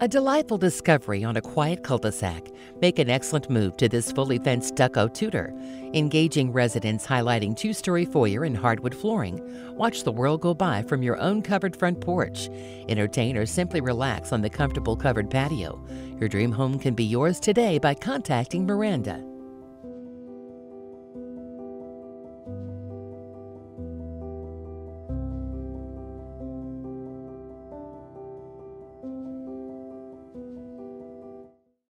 A delightful discovery on a quiet cul-de-sac make an excellent move to this fully fenced stucco Tudor. Engaging residence highlighting two-story foyer and hardwood flooring. Watch the world go by from your own covered front porch. Entertain or simply relax on the comfortable covered patio. Your dream home can be yours today by contacting Miranda.